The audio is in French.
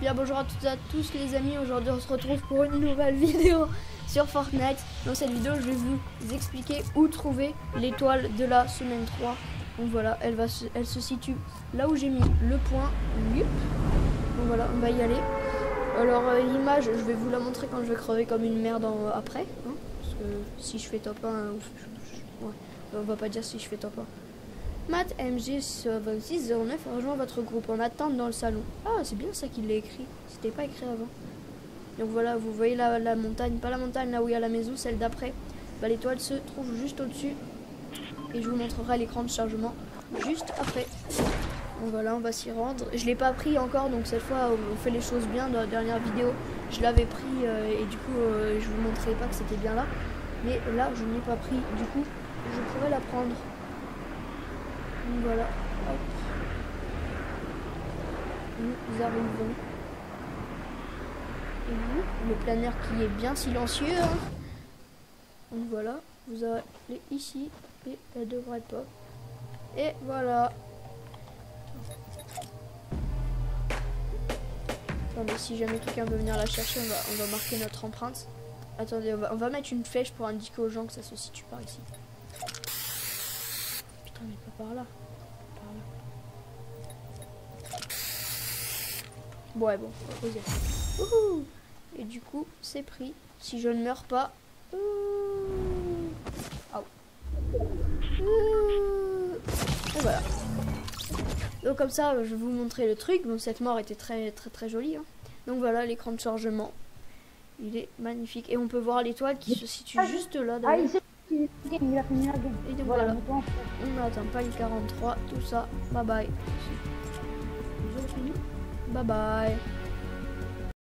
Bien bonjour à toutes et à tous les amis, aujourd'hui on se retrouve pour une nouvelle vidéo sur Fortnite. Dans cette vidéo je vais vous expliquer où trouver l'étoile de la semaine 3. Donc voilà, elle, va se, elle se situe là où j'ai mis le point. Donc voilà, on va y aller. Alors euh, l'image, je vais vous la montrer quand je vais crever comme une merde après. hein, parce que si je fais top 1, euh, ouais, on va pas dire si je fais top 1. Matt MG2609 rejoint votre groupe en attente dans le salon. Ah, c'est bien ça qu'il l'a écrit. C'était pas écrit avant. Donc voilà, vous voyez la, la montagne, pas la montagne là où il y a la maison, celle d'après. Bah, l'étoile se trouve juste au-dessus. Et je vous montrerai l'écran de chargement juste après. Donc voilà, on va s'y rendre. Je l'ai pas pris encore, donc cette fois on fait les choses bien. Dans la dernière vidéo, je l'avais pris euh, et du coup euh, je vous montrais pas que c'était bien là. Mais là, je ne l'ai pas pris. Du coup, je pourrais la prendre. Donc voilà. Hop. Nous arrivons. Et vous, le planeur qui est bien silencieux. hein. Donc voilà, vous allez ici et elle devrait pop. Et voilà. Attendez, si jamais quelqu'un veut venir la chercher, on va, on va marquer notre empreinte. Attendez, on va, on va mettre une flèche pour indiquer aux gens que ça se situe par ici. Putain, mais pas par là. Par là. Ouais, bon, on va poser. Wouhou Et du coup, c'est pris. Si je ne meurs pas. Ouh. Aouh. Ouh. Et voilà. Donc comme ça, je vais vous montrer le truc. Bon, cette mort était très très très jolie. hein. Donc voilà l'écran de chargement. Il est magnifique. Et on peut voir l'étoile qui se situe juste là. Ah, game, il a fini la game. Et donc Voilà, On attend pas le 43, tout ça. Bye bye. Bye bye.